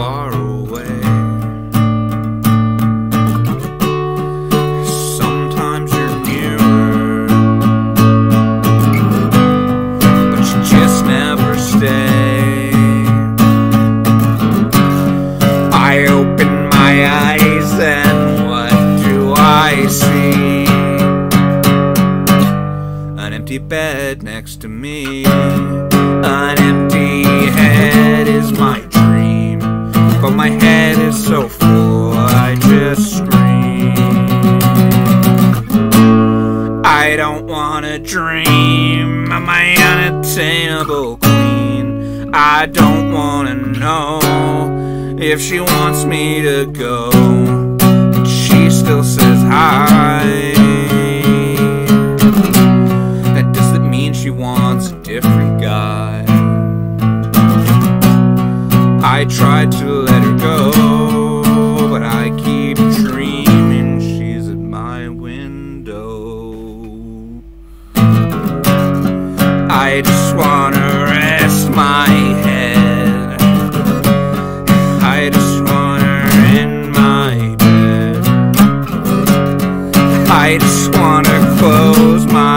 far away. Sometimes you're nearer, but you just never stay. I open my eyes, and what do I see? An empty bed next to me. An empty But my head is so full, I just scream. I don't wanna dream of my unattainable queen. I don't wanna know if she wants me to go. But she still says hi. That doesn't mean she wants a different guy? I tried to I just wanna rest my head. I just wanna in my bed. I just wanna close my